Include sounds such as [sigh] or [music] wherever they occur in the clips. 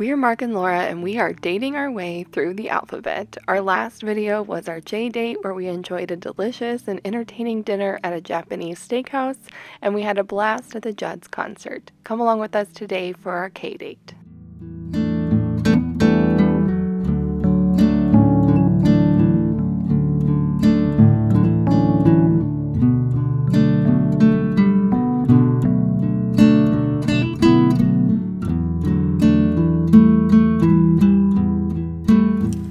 We are Mark and Laura, and we are dating our way through the alphabet. Our last video was our J date, where we enjoyed a delicious and entertaining dinner at a Japanese steakhouse, and we had a blast at the Judds concert. Come along with us today for our K date.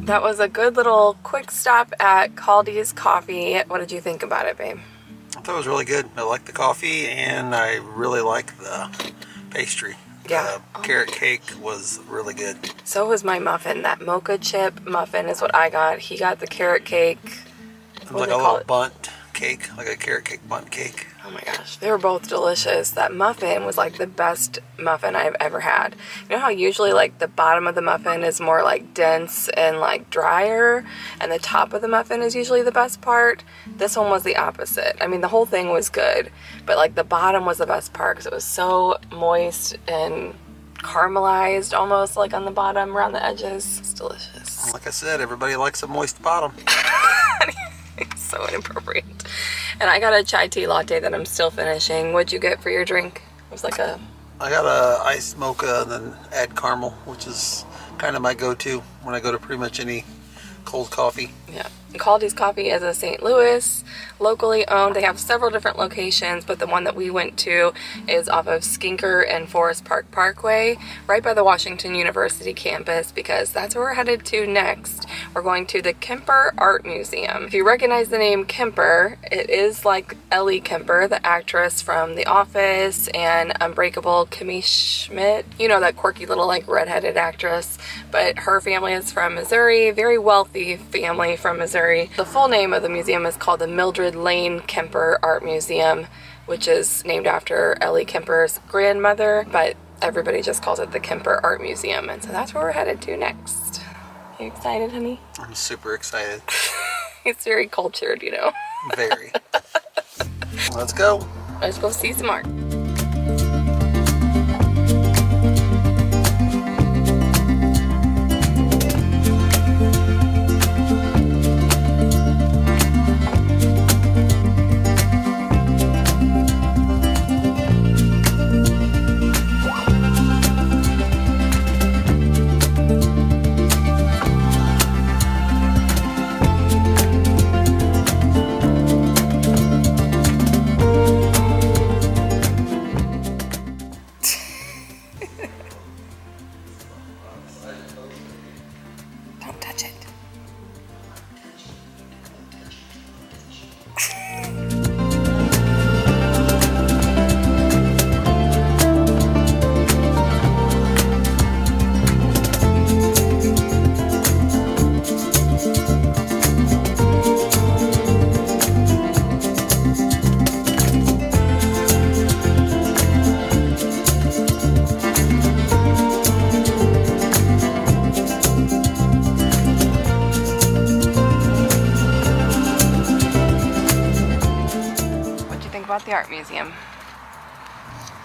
That was a good little quick stop at Kaldi's Coffee. What did you think about it, babe? I thought it was really good. I like the coffee and I really like the pastry. Yeah. The carrot cake was really good. So was my muffin. That mocha chip muffin is what I got. He got the carrot cake. What like a little it? Bundt cake, like a carrot cake Bundt cake. Oh my gosh, they were both delicious. That muffin was like the best muffin I've ever had. You know how usually like the bottom of the muffin is more like dense and like drier, and the top of the muffin is usually the best part? This one was the opposite. I mean, the whole thing was good, but like the bottom was the best part because it was so moist and caramelized almost like on the bottom around the edges. It's delicious. Like I said, everybody likes a moist bottom. [laughs] so inappropriate. And I got a chai tea latte that I'm still finishing. What'd you get for your drink? It was like a I got a iced mocha and then add caramel, which is kind of my go-to when I go to pretty much any cold coffee. Yeah. Kaldi's Coffee is a St. Louis, locally owned. They have several different locations, but the one that we went to is off of Skinker and Forest Park Parkway, right by the Washington University campus, because that's where we're headed to next. We're going to the Kemper Art Museum. If you recognize the name Kemper, it is like Ellie Kemper, the actress from The Office and Unbreakable Kimmy Schmidt. You know that quirky little like redheaded actress, but her family is from Missouri, very wealthy family from Missouri. The full name of the museum is called the Mildred Lane Kemper Art Museum, which is named after Ellie Kemper's grandmother, but everybody just calls it the Kemper Art Museum, and so that's where we're headed to next. You excited, honey? I'm super excited. [laughs] It's very cultured, you know. Very. [laughs] Let's go. Let's go see some art. Don't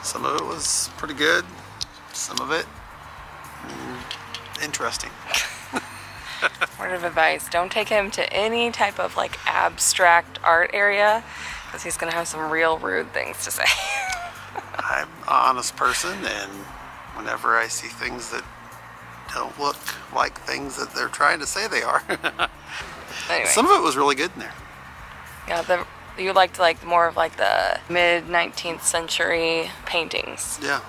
Some of it was pretty good. Some of it, mm, interesting. [laughs] Word of advice, don't take him to any type of like abstract art area because he's gonna have some real rude things to say. [laughs] I'm an honest person, and whenever I see things that don't look like things that they're trying to say they are, [laughs] anyway, some of it was really good in there. yeah, the you liked like more of like the mid 19th century paintings. Yeah,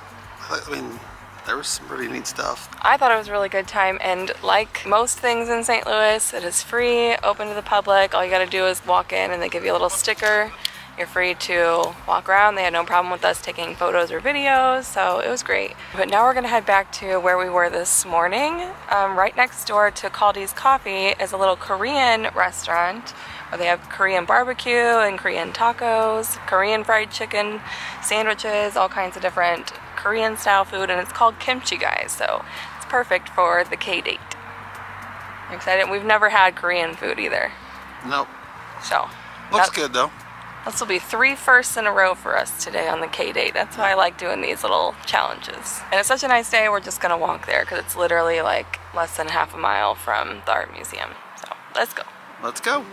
I mean, there was some pretty neat stuff. I thought it was a really good time, and like most things in St. Louis, it is free, open to the public. All you gotta do is walk in, and they give you a little sticker. You're free to walk around. They had no problem with us taking photos or videos, so it was great. But now we're gonna head back to where we were this morning. Um, right next door to Kaldi's Coffee is a little Korean restaurant where they have Korean barbecue and Korean tacos, Korean fried chicken, sandwiches, all kinds of different Korean style food, and it's called Kimchi Guys, so it's perfect for the K date. I'm excited. We've never had Korean food either, Nope. so Looks good though. This will be three firsts in a row for us today on the K-Date. That's why I like doing these little challenges. And it's such a nice day, we're just gonna walk there because it's literally like less than half a mile from the art museum. So let's go. Let's go.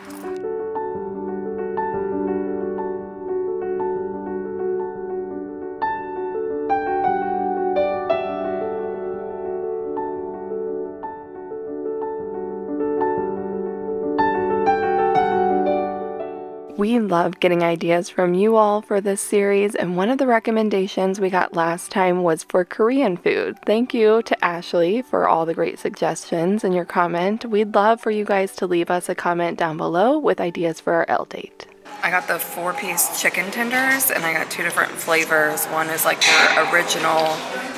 We love getting ideas from you all for this series, and one of the recommendations we got last time was for Korean food. Thank you to Ashley for all the great suggestions and your comment. We'd love for you guys to leave us a comment down below with ideas for our L date. I got the four piece chicken tenders and I got two different flavors. One is like the original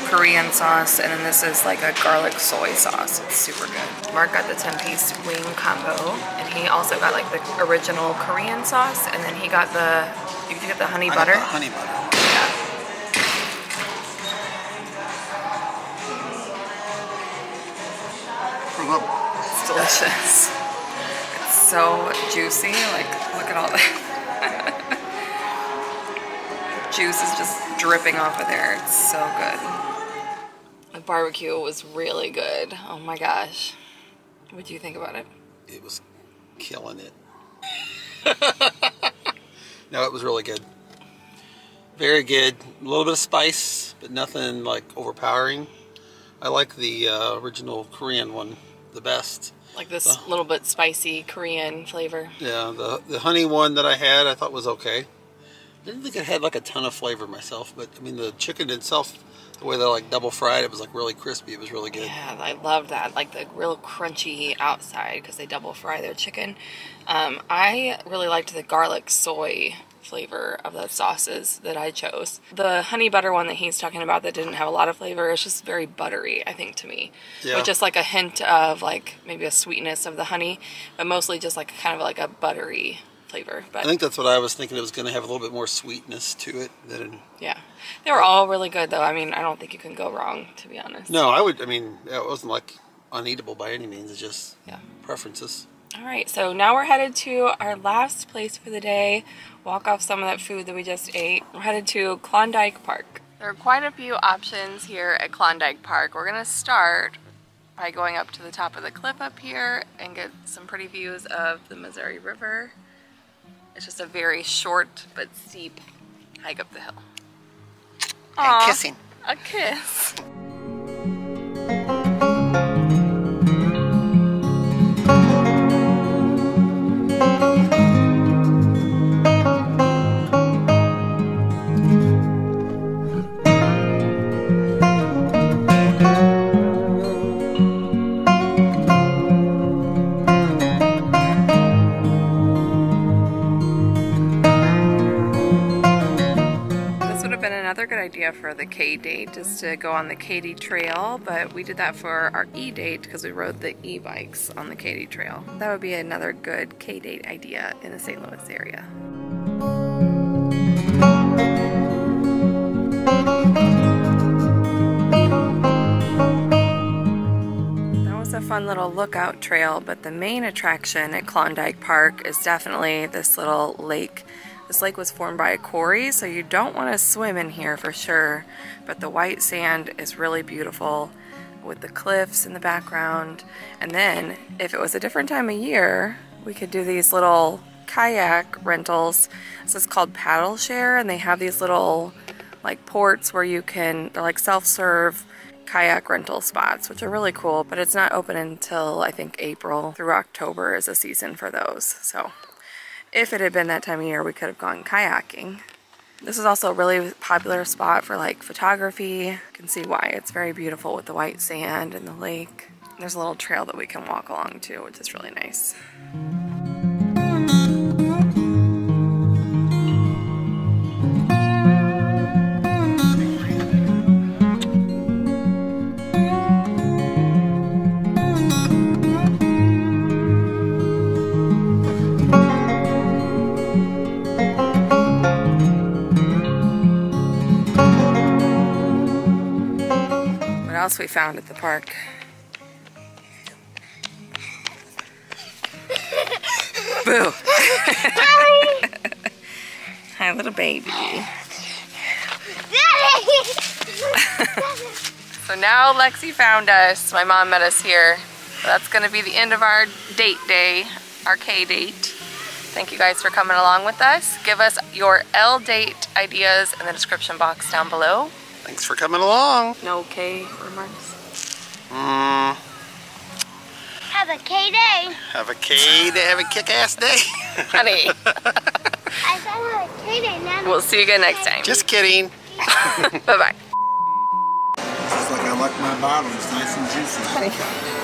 Korean sauce and then this is like a garlic soy sauce. It's super good. Mark got the 10 piece wing combo and he also got like the original Korean sauce and then he got the, you can get the honey I butter? the honey butter. Look, It's delicious. It's so juicy. Like, look at all that. Juice is just dripping off of there. It's so good. The barbecue was really good. Oh my gosh. What do you think about it? It was killing it. [laughs] no, it was really good. Very good. A little bit of spice, but nothing like overpowering. I like the uh, original Korean one the best. Like this little bit spicy Korean flavor. Yeah, the the honey one that I had, I thought was okay. Didn't think it had like a ton of flavor myself, but I mean the chicken itself, the way they like double fried, it was like really crispy. It was really good. Yeah, I love that. Like the real crunchy outside because they double fry their chicken. Um, I really liked the garlic soy flavor of the sauces that I chose. The honey butter one that he's talking about that didn't have a lot of flavor is just very buttery, I think, to me. Yeah. With just like a hint of like maybe a sweetness of the honey, but mostly just like kind of like a buttery flavor. But I think that's what I was thinking. It was going to have a little bit more sweetness to it than. yeah, they were all really good though. I mean, I don't think you can go wrong, to be honest. No, I would. I mean, it wasn't like uneatable by any means. It's just Yeah. preferences. All right, so now we're headed to our last place for the day. Walk off some of that food that we just ate. We're headed to Klondike Park. There are quite a few options here at Klondike Park. We're gonna start by going up to the top of the cliff up here and get some pretty views of the Missouri River. It's just a very short but steep hike up the hill. Aw, kissing. A kiss. Idea for the K date is to go on the Katy Trail, but we did that for our E date because we rode the e bikes on the Katy Trail. That would be another good K date idea in the St. Louis area. That was a fun little lookout trail, but the main attraction at Klondike Park is definitely this little lake. This lake was formed by a quarry, so you don't want to swim in here for sure, but the white sand is really beautiful with the cliffs in the background. And then, if it was a different time of year, we could do these little kayak rentals. This is called Paddle Share, and they have these little like ports where you can, they're like self-serve kayak rental spots, which are really cool, but it's not open until I think April through October is a season for those. So if it had been that time of year, we could have gone kayaking. This is also a really popular spot for like photography. You can see why. It's very beautiful with the white sand and the lake. There's a little trail that we can walk along too, which is really nice. Else we found at the park? Boo. [laughs] Hi, little baby. [laughs] so now Lexi found us. My mom met us here. That's gonna be the end of our date day, our K date. Thank you guys for coming along with us. Give us your L date ideas in the description box down below. Thanks for coming along. No K remarks. Mm, Have a K day. have a K day, have a kick-ass day. [laughs] Honey, I said have a K day now. we'll see you again next time. Just kidding. [laughs] Bye-bye. Just like I like my bottoms nice and juicy.